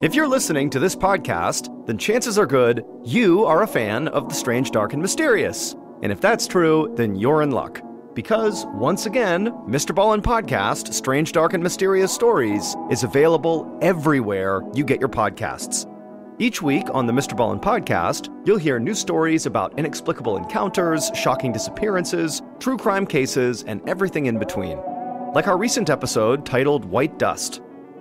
If you're listening to this podcast, then chances are good you are a fan of The Strange, Dark, and Mysterious. And if that's true, then you're in luck. Because, once again, Mr. Ballen Podcast, Strange, Dark, and Mysterious Stories, is available everywhere you get your podcasts. Each week on the Mr. Ballen Podcast, you'll hear new stories about inexplicable encounters, shocking disappearances, true crime cases, and everything in between. Like our recent episode titled White Dust.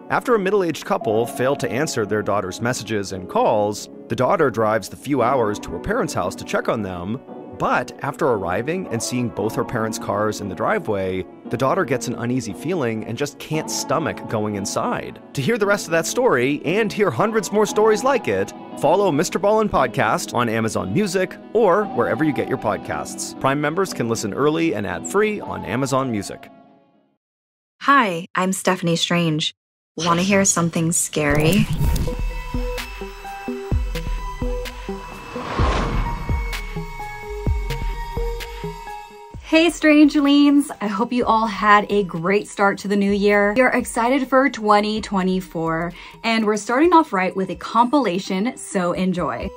After a middle aged couple fail to answer their daughter's messages and calls, the daughter drives the few hours to her parents' house to check on them. But after arriving and seeing both her parents' cars in the driveway, the daughter gets an uneasy feeling and just can't stomach going inside. To hear the rest of that story and hear hundreds more stories like it, follow Mr. Ballen Podcast on Amazon Music or wherever you get your podcasts. Prime members can listen early and ad free on Amazon Music. Hi, I'm Steffany Strange. Want to hear something scary? Hey Strangelings! I hope you all had a great start to the new year. We are excited for 2024, and we're starting off right with a compilation, so enjoy.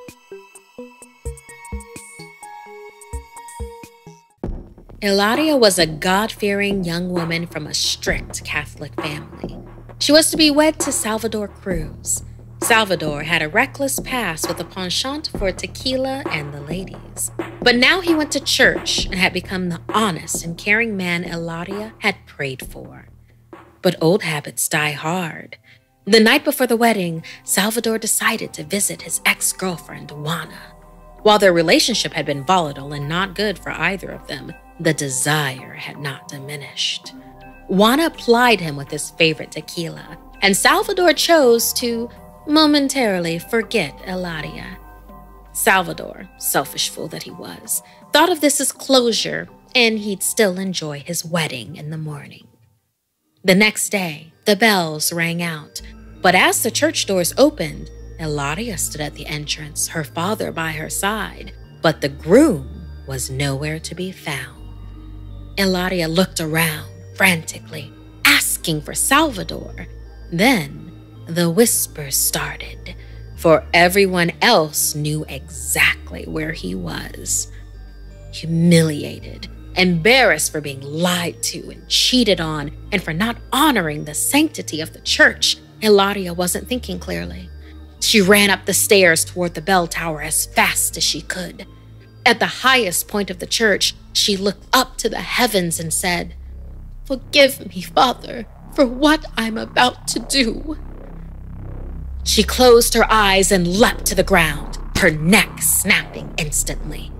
Eladia was a God fearing young woman from a strict Catholic family. She was to be wed to Salvador Cruz. Salvador had a reckless past with a penchant for tequila and the ladies. But now he went to church and had become the honest and caring man Hilaria had prayed for. But old habits die hard. The night before the wedding, Salvador decided to visit his ex girlfriend, Juana. While their relationship had been volatile and not good for either of them, the desire had not diminished. Juana plied him with his favorite tequila, and Salvador chose to momentarily forget Eladia. Salvador, selfish fool that he was, thought of this as closure, and he'd still enjoy his wedding in the morning. The next day, the bells rang out, but as the church doors opened, Eladia stood at the entrance, her father by her side, but the groom was nowhere to be found. Eladia looked around frantically, asking for Salvador. Then the whispers started, for everyone else knew exactly where he was. Humiliated, embarrassed for being lied to and cheated on, and for not honoring the sanctity of the church, Hilaria wasn't thinking clearly. She ran up the stairs toward the bell tower as fast as she could. At the highest point of the church, she looked up to the heavens and said, Forgive me, Father, for what I'm about to do. She closed her eyes and leapt to the ground, her neck snapping instantly.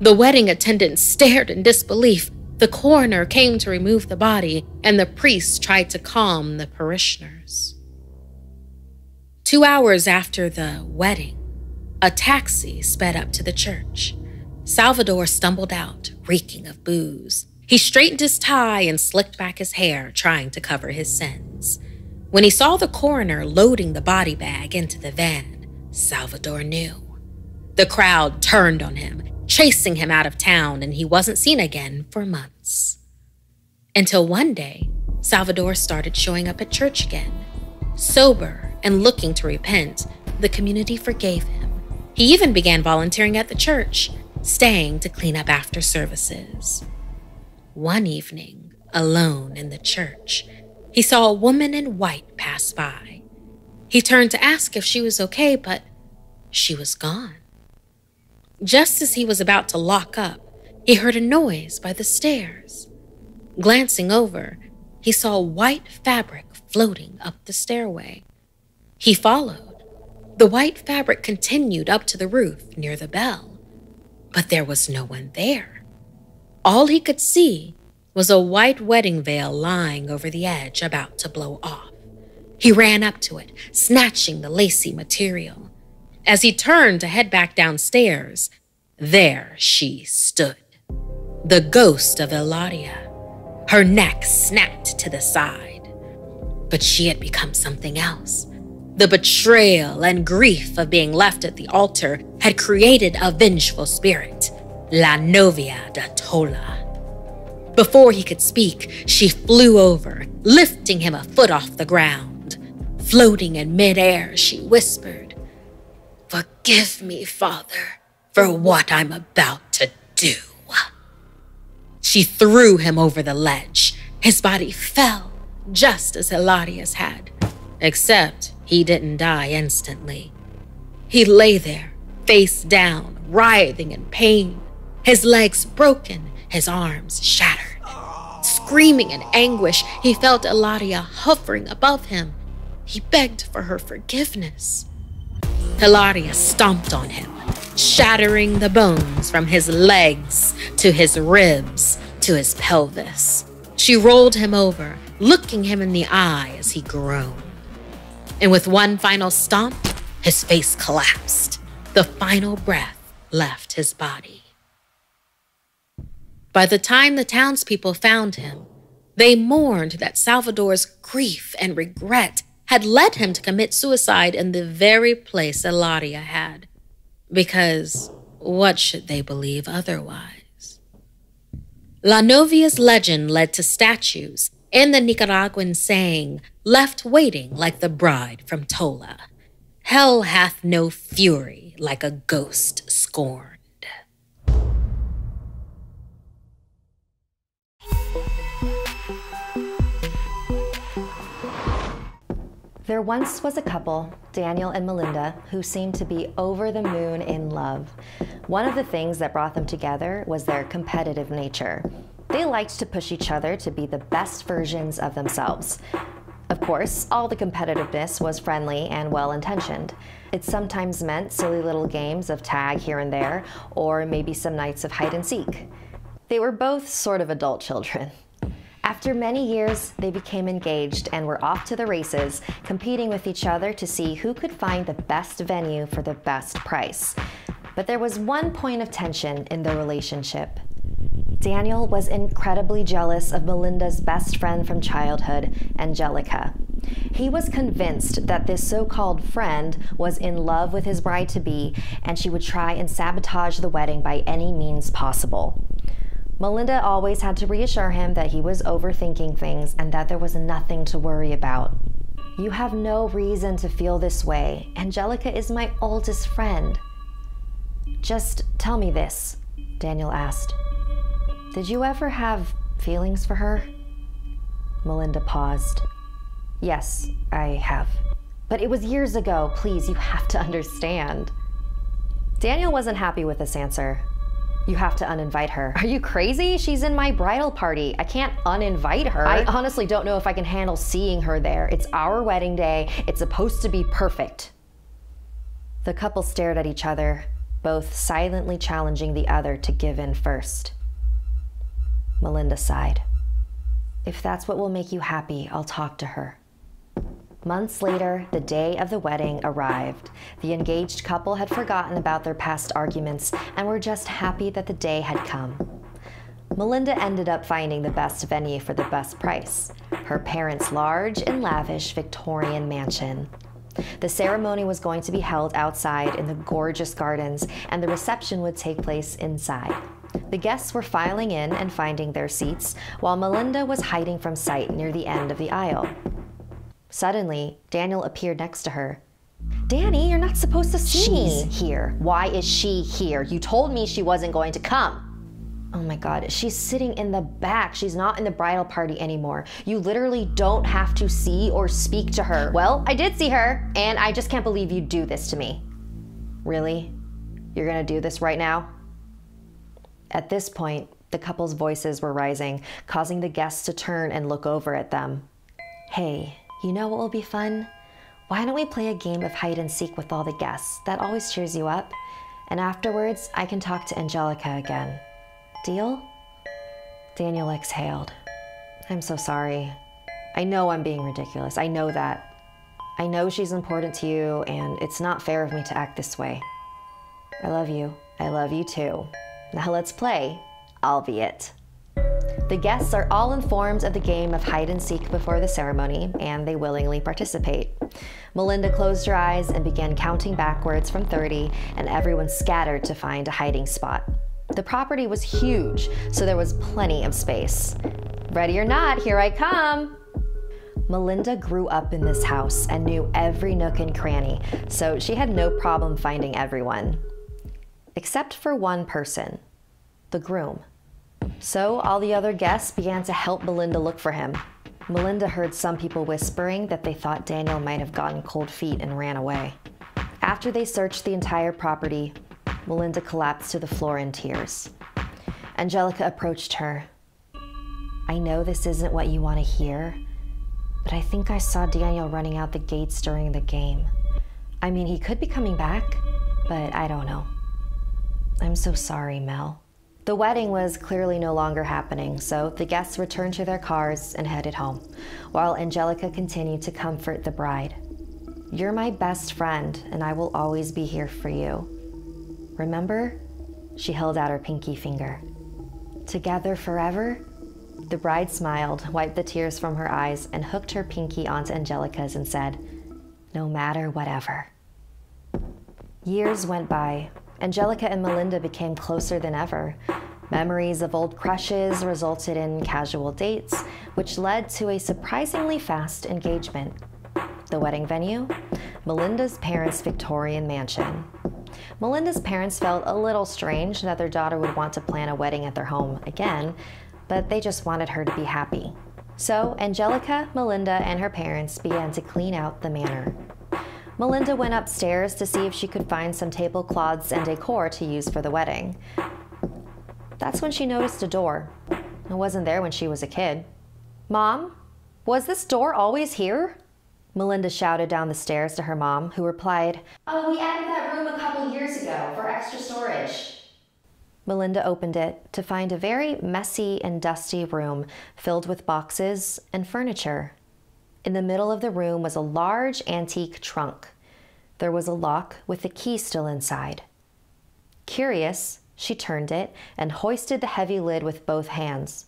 The wedding attendants stared in disbelief. The coroner came to remove the body, and the priest tried to calm the parishioners. Two hours after the wedding, a taxi sped up to the church. Salvador stumbled out, reeking of booze. He straightened his tie and slicked back his hair, trying to cover his sins. When he saw the coroner loading the body bag into the van, Salvador knew. The crowd turned on him, chasing him out of town, and he wasn't seen again for months. Until one day, Salvador started showing up at church again. Sober and looking to repent, the community forgave him. He even began volunteering at the church, staying to clean up after services. One evening, alone in the church, he saw a woman in white pass by. He turned to ask if she was okay, but she was gone. Just as he was about to lock up, he heard a noise by the stairs. Glancing over, he saw white fabric floating up the stairway. He followed. The white fabric continued up to the roof near the bell, but there was no one there. All he could see was a white wedding veil lying over the edge, about to blow off. He ran up to it, snatching the lacy material. As he turned to head back downstairs, there she stood. The ghost of Hilaria. Her neck snapped to the side. But she had become something else. The betrayal and grief of being left at the altar had created a vengeful spirit La Novia de Tola. Before he could speak, she flew over, lifting him a foot off the ground. Floating in midair, she whispered, Forgive me, Father, for what I'm about to do. She threw him over the ledge. His body fell, just as Hilaria's had, except he didn't die instantly. He lay there, face down, writhing in pain, his legs broken, his arms shattered. Screaming in anguish, he felt Hilaria hovering above him. He begged for her forgiveness. Hilaria stomped on him, shattering the bones from his legs to his ribs to his pelvis. She rolled him over, looking him in the eye as he groaned. And with one final stomp, his face collapsed. The final breath left his body. By the time the townspeople found him, they mourned that Salvador's grief and regret had led him to commit suicide in the very place Hilaria had. Because what should they believe otherwise? La Novia's legend led to statues and the Nicaraguan saying, left waiting like the bride from Tola. Hell hath no fury like a ghost scorned. There once was a couple, Daniel and Melinda, who seemed to be over the moon in love. One of the things that brought them together was their competitive nature. They liked to push each other to be the best versions of themselves. Of course, all the competitiveness was friendly and well intentioned. It sometimes meant silly little games of tag here and there, or maybe some nights of hide and seek. They were both sort of adult children. After many years, they became engaged and were off to the races, competing with each other to see who could find the best venue for the best price. But there was one point of tension in their relationship. Daniel was incredibly jealous of Melinda's best friend from childhood, Angelica. He was convinced that this so called friend was in love with his bride to be, and she would try and sabotage the wedding by any means possible. Melinda always had to reassure him that he was overthinking things and that there was nothing to worry about. You have no reason to feel this way. Angelica is my oldest friend. Just tell me this, Daniel asked. Did you ever have feelings for her? Melinda paused. Yes, I have. But it was years ago. Please, you have to understand. Daniel wasn't happy with this answer. You have to uninvite her. Are you crazy? She's in my bridal party. I can't uninvite her. I honestly don't know if I can handle seeing her there. It's our wedding day. It's supposed to be perfect. The couple stared at each other, both silently challenging the other to give in first. Melinda sighed. If that's what will make you happy, I'll talk to her. Months later, the day of the wedding arrived. The engaged couple had forgotten about their past arguments and were just happy that the day had come. Melinda ended up finding the best venue for the best price her parents' large and lavish Victorian mansion. The ceremony was going to be held outside in the gorgeous gardens, and the reception would take place inside. The guests were filing in and finding their seats, while Melinda was hiding from sight near the end of the aisle. Suddenly, Daniel appeared next to her. Danny, you're not supposed to see She's me here. Why is she here? You told me she wasn't going to come. Oh my god, she's sitting in the back. She's not in the bridal party anymore. You literally don't have to see or speak to her. Well, I did see her, and I just can't believe you do this to me. Really? You're gonna do this right now? At this point, the couple's voices were rising, causing the guests to turn and look over at them. Hey, you know what will be fun? Why don't we play a game of hide and seek with all the guests? That always cheers you up. And afterwards, I can talk to Angelica again. Deal? Daniel exhaled. I'm so sorry. I know I'm being ridiculous. I know that. I know she's important to you, and it's not fair of me to act this way. I love you. I love you too. Now let's play, albeit. The guests are all informed of the game of hide and seek before the ceremony, and they willingly participate. Melinda closed her eyes and began counting backwards from 30, and everyone scattered to find a hiding spot. The property was huge, so there was plenty of space. Ready or not, here I come. Melinda grew up in this house and knew every nook and cranny, so she had no problem finding everyone. Except for one person the groom. So all the other guests began to help Melinda look for him. Melinda heard some people whispering that they thought Daniel might have gotten cold feet and ran away. After they searched the entire property, Melinda collapsed to the floor in tears. Angelica approached her. I know this isn't what you want to hear, but I think I saw Daniel running out the gates during the game. I mean, he could be coming back, but I don't know. I'm so sorry, Mel. The wedding was clearly no longer happening, so the guests returned to their cars and headed home, while Angelica continued to comfort the bride. You're my best friend, and I will always be here for you. Remember? She held out her pinky finger. Together forever? The bride smiled, wiped the tears from her eyes, and hooked her pinky onto Angelica's and said, No matter whatever. Years went by, Angelica and Melinda became closer than ever. Memories of old crushes resulted in casual dates, which led to a surprisingly fast engagement. The wedding venue? Melinda's parents' Victorian mansion. Melinda's parents felt a little strange that their daughter would want to plan a wedding at their home again, but they just wanted her to be happy. So Angelica, Melinda, and her parents began to clean out the manor. Melinda went upstairs to see if she could find some tablecloths and decor to use for the wedding. That's when she noticed a door. It wasn't there when she was a kid. Mom, was this door always here? Melinda shouted down the stairs to her mom, who replied, Oh, we added that room a couple years ago for extra storage. Melinda opened it to find a very messy and dusty room filled with boxes and furniture. In the middle of the room was a large antique trunk. There was a lock with the key still inside. Curious, she turned it and hoisted the heavy lid with both hands.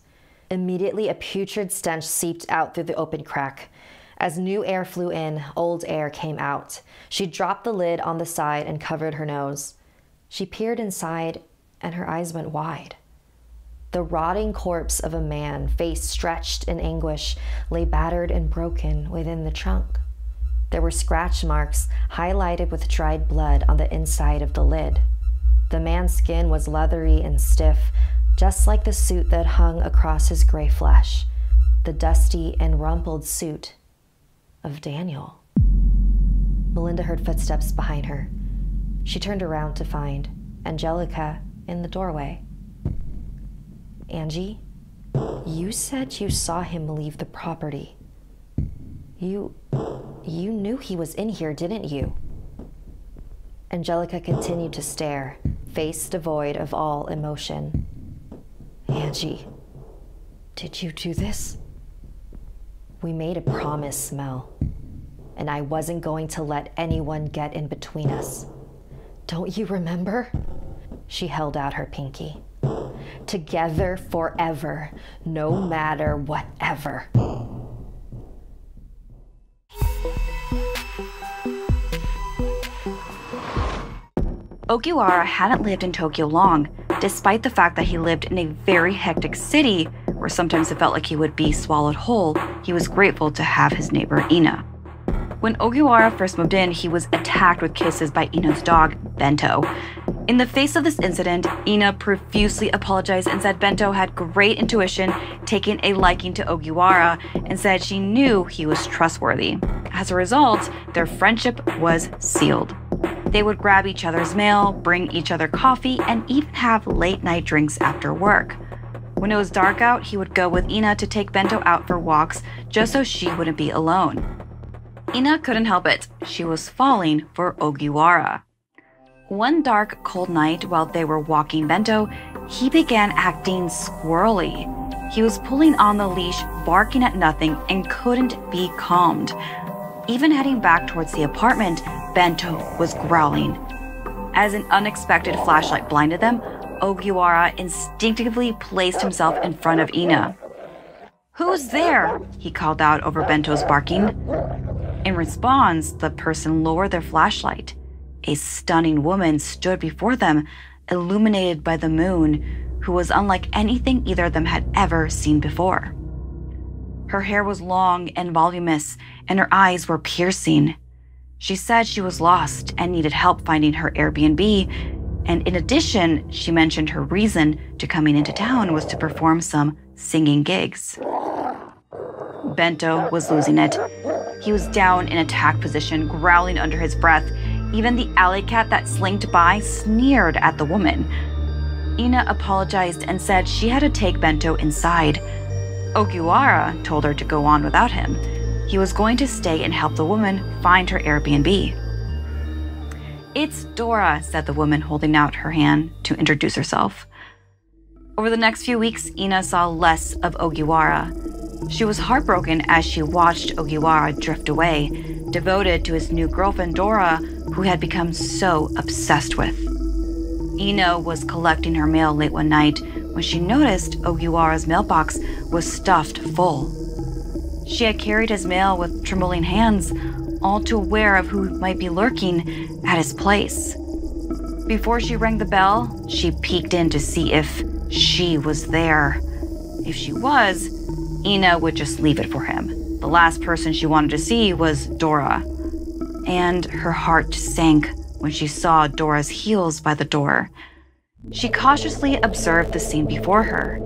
Immediately, a putrid stench seeped out through the open crack. As new air flew in, old air came out. She dropped the lid on the side and covered her nose. She peered inside, and her eyes went wide. The rotting corpse of a man, face stretched in anguish, lay battered and broken within the trunk. There were scratch marks highlighted with dried blood on the inside of the lid. The man's skin was leathery and stiff, just like the suit that hung across his gray flesh, the dusty and rumpled suit of Daniel. Melinda heard footsteps behind her. She turned around to find Angelica in the doorway. Angie, you said you saw him leave the property. You. you knew he was in here, didn't you? Angelica continued to stare, face devoid of all emotion. Angie, did you do this? We made a promise, Mel, and I wasn't going to let anyone get in between us. Don't you remember? She held out her pinky together forever, no matter whatever. Ogiwara hadn't lived in Tokyo long, despite the fact that he lived in a very hectic city where sometimes it felt like he would be swallowed whole. He was grateful to have his neighbor Ina. When Ogiwara first moved in, he was attacked with kisses by Ina's dog, Bento. In the face of this incident, Ina profusely apologized and said Bento had great intuition, taking a liking to Ogiwara, and said she knew he was trustworthy. As a result, their friendship was sealed. They would grab each other's mail, bring each other coffee, and even have late night drinks after work. When it was dark out, he would go with Ina to take Bento out for walks just so she wouldn't be alone. Ina couldn't help it. She was falling for Ogiwara. One dark, cold night while they were walking Bento, he began acting squirrely. He was pulling on the leash, barking at nothing, and couldn't be calmed. Even heading back towards the apartment, Bento was growling. As an unexpected flashlight blinded them, Ogiwara instinctively placed himself in front of Ina. Who's there? he called out over Bento's barking. In response, the person lowered their flashlight. A stunning woman stood before them, illuminated by the moon, who was unlike anything either of them had ever seen before. Her hair was long and voluminous, and her eyes were piercing. She said she was lost and needed help finding her Airbnb. And in addition, she mentioned her reason to coming into town was to perform some singing gigs. Bento was losing it. He was down in attack position, growling under his breath. Even the alley cat that slinked by sneered at the woman. Ina apologized and said she had to take Bento inside. Ogiwara told her to go on without him. He was going to stay and help the woman find her Airbnb. It's Dora, said the woman, holding out her hand to introduce herself. Over the next few weeks, Ina saw less of Ogiwara. She was heartbroken as she watched Ogiwara drift away, devoted to his new girlfriend Dora, who had become so obsessed with. Ina was collecting her mail late one night when she noticed Ogiwara's mailbox was stuffed full. She had carried his mail with trembling hands, all too aware of who might be lurking at his place. Before she rang the bell, she peeked in to see if she was there. If she was, Ina would just leave it for him. The last person she wanted to see was Dora. And her heart sank when she saw Dora's heels by the door. She cautiously observed the scene before her.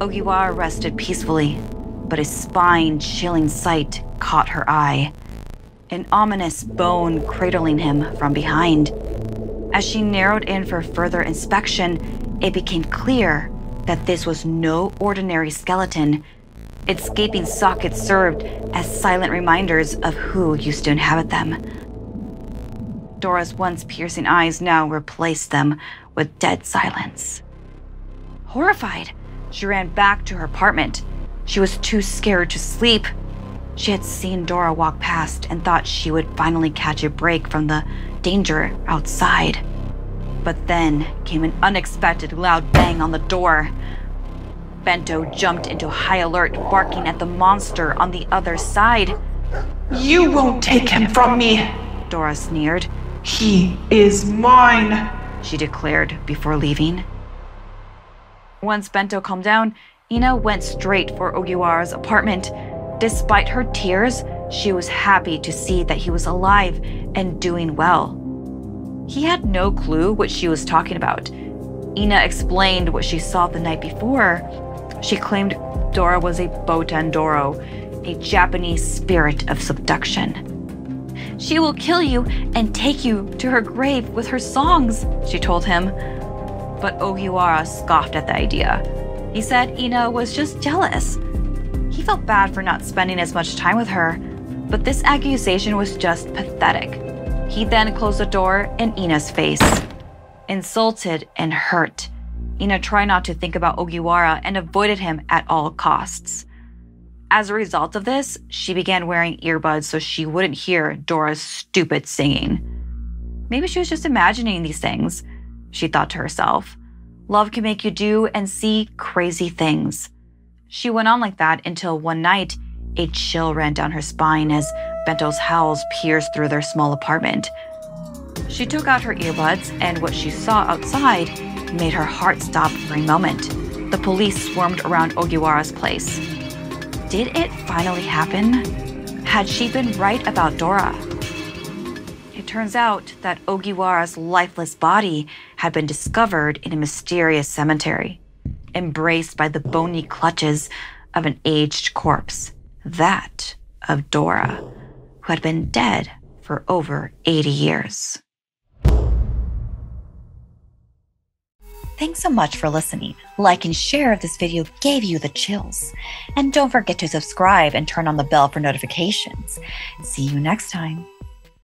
Ogiwara rested peacefully, but a spine chilling sight caught her eye an ominous bone cradling him from behind. As she narrowed in for further inspection, it became clear that this was no ordinary skeleton. Its gaping sockets served as silent reminders of who used to inhabit them. Dora's once piercing eyes now replaced them with dead silence. Horrified, she ran back to her apartment. She was too scared to sleep. She had seen Dora walk past and thought she would finally catch a break from the danger outside. But then came an unexpected loud bang on the door. Bento jumped into high alert, barking at the monster on the other side. You won't take him from me, Dora sneered. He is mine, she declared before leaving. Once Bento calmed down, Ina went straight for Ogiwara's apartment. Despite her tears, she was happy to see that he was alive and doing well. He had no clue what she was talking about. Ina explained what she saw the night before. She claimed Dora was a Botan Dōrō, a Japanese spirit of subduction. She will kill you and take you to her grave with her songs, she told him. But Ogiwara scoffed at the idea. He said Ina was just jealous. He felt bad for not spending as much time with her, but this accusation was just pathetic. He then closed the door in Ina's face. Insulted and hurt, Ina tried not to think about Ogiwara and avoided him at all costs. As a result of this, she began wearing earbuds so she wouldn't hear Dora's stupid singing. Maybe she was just imagining these things, she thought to herself. Love can make you do and see crazy things. She went on like that until one night, a chill ran down her spine as Bento's howls pierced through their small apartment. She took out her earbuds, and what she saw outside made her heart stop for a moment. The police swarmed around Ogiwara's place. Did it finally happen? Had she been right about Dora? It turns out that Ogiwara's lifeless body had been discovered in a mysterious cemetery, embraced by the bony clutches of an aged corpse, that of Dora, who had been dead for over 80 years. Thanks so much for listening. Like and share if this video gave you the chills. And don't forget to subscribe and turn on the bell for notifications. See you next time.